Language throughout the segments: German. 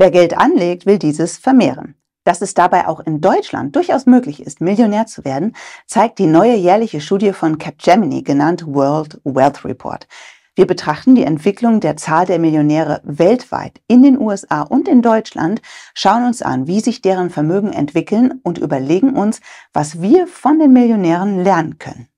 Wer Geld anlegt, will dieses vermehren. Dass es dabei auch in Deutschland durchaus möglich ist, Millionär zu werden, zeigt die neue jährliche Studie von Capgemini, genannt World Wealth Report. Wir betrachten die Entwicklung der Zahl der Millionäre weltweit in den USA und in Deutschland, schauen uns an, wie sich deren Vermögen entwickeln und überlegen uns, was wir von den Millionären lernen können.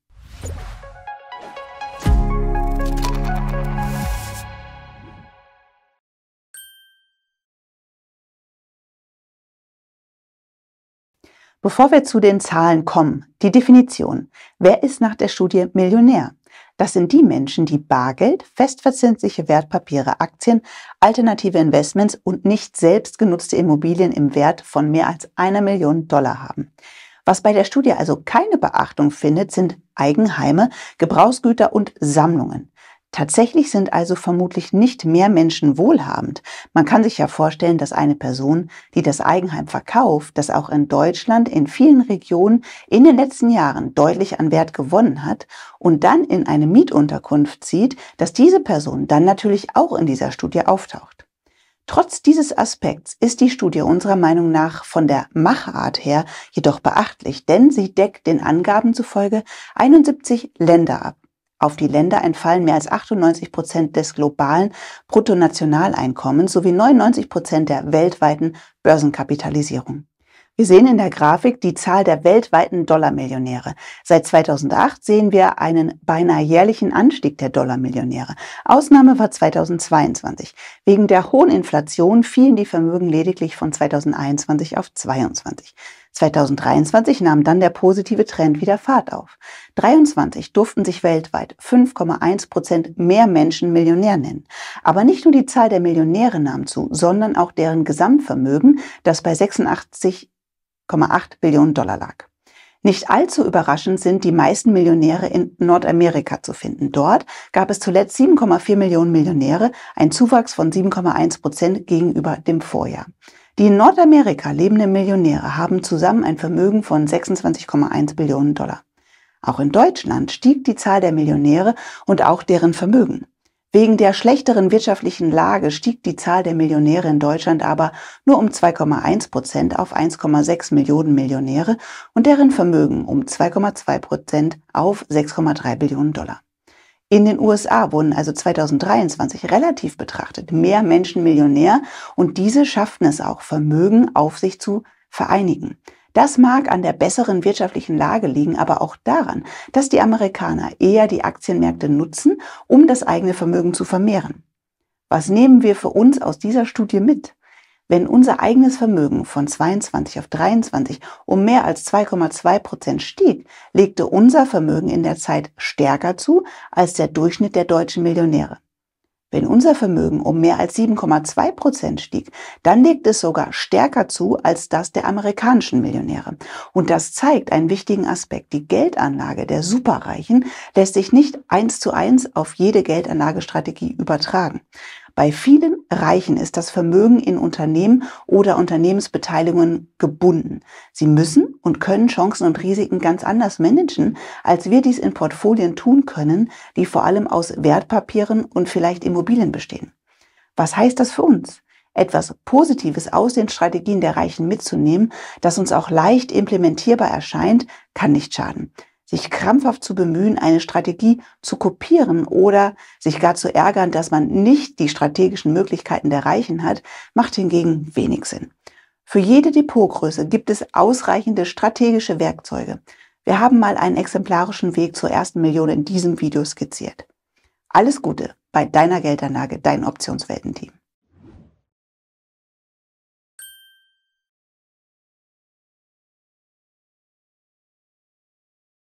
Bevor wir zu den Zahlen kommen, die Definition. Wer ist nach der Studie Millionär? Das sind die Menschen, die Bargeld, festverzinsliche Wertpapiere, Aktien, alternative Investments und nicht selbst genutzte Immobilien im Wert von mehr als einer Million Dollar haben. Was bei der Studie also keine Beachtung findet, sind Eigenheime, Gebrauchsgüter und Sammlungen. Tatsächlich sind also vermutlich nicht mehr Menschen wohlhabend. Man kann sich ja vorstellen, dass eine Person, die das Eigenheim verkauft, das auch in Deutschland in vielen Regionen in den letzten Jahren deutlich an Wert gewonnen hat und dann in eine Mietunterkunft zieht, dass diese Person dann natürlich auch in dieser Studie auftaucht. Trotz dieses Aspekts ist die Studie unserer Meinung nach von der Machart her jedoch beachtlich, denn sie deckt den Angaben zufolge 71 Länder ab. Auf die Länder entfallen mehr als 98 Prozent des globalen Bruttonationaleinkommens sowie 99 Prozent der weltweiten Börsenkapitalisierung. Wir sehen in der Grafik die Zahl der weltweiten Dollarmillionäre. Seit 2008 sehen wir einen beinahe jährlichen Anstieg der Dollarmillionäre. Ausnahme war 2022. Wegen der hohen Inflation fielen die Vermögen lediglich von 2021 auf 22. 2023 nahm dann der positive Trend wieder Fahrt auf. 23 durften sich weltweit 5,1 Prozent mehr Menschen Millionär nennen. Aber nicht nur die Zahl der Millionäre nahm zu, sondern auch deren Gesamtvermögen, das bei 86,8 Billionen Dollar lag. Nicht allzu überraschend sind die meisten Millionäre in Nordamerika zu finden. Dort gab es zuletzt 7,4 Millionen Millionäre, ein Zuwachs von 7,1 Prozent gegenüber dem Vorjahr. Die in Nordamerika lebenden Millionäre haben zusammen ein Vermögen von 26,1 Billionen Dollar. Auch in Deutschland stieg die Zahl der Millionäre und auch deren Vermögen. Wegen der schlechteren wirtschaftlichen Lage stieg die Zahl der Millionäre in Deutschland aber nur um 2,1 Prozent auf 1,6 Millionen Millionäre und deren Vermögen um 2,2 Prozent auf 6,3 Billionen Dollar. In den USA wurden also 2023 relativ betrachtet mehr Menschen Millionär und diese schafften es auch, Vermögen auf sich zu vereinigen. Das mag an der besseren wirtschaftlichen Lage liegen, aber auch daran, dass die Amerikaner eher die Aktienmärkte nutzen, um das eigene Vermögen zu vermehren. Was nehmen wir für uns aus dieser Studie mit? Wenn unser eigenes Vermögen von 22 auf 23 um mehr als 2,2 Prozent stieg, legte unser Vermögen in der Zeit stärker zu als der Durchschnitt der deutschen Millionäre. Wenn unser Vermögen um mehr als 7,2 Prozent stieg, dann legt es sogar stärker zu als das der amerikanischen Millionäre. Und das zeigt einen wichtigen Aspekt. Die Geldanlage der Superreichen lässt sich nicht eins zu eins auf jede Geldanlagestrategie übertragen. Bei vielen Reichen ist das Vermögen in Unternehmen oder Unternehmensbeteiligungen gebunden. Sie müssen und können Chancen und Risiken ganz anders managen, als wir dies in Portfolien tun können, die vor allem aus Wertpapieren und vielleicht Immobilien bestehen. Was heißt das für uns? Etwas Positives aus den Strategien der Reichen mitzunehmen, das uns auch leicht implementierbar erscheint, kann nicht schaden sich krampfhaft zu bemühen, eine Strategie zu kopieren oder sich gar zu ärgern, dass man nicht die strategischen Möglichkeiten der Reichen hat, macht hingegen wenig Sinn. Für jede Depotgröße gibt es ausreichende strategische Werkzeuge. Wir haben mal einen exemplarischen Weg zur ersten Million in diesem Video skizziert. Alles Gute bei deiner Geldanlage, dein Optionsweltenteam.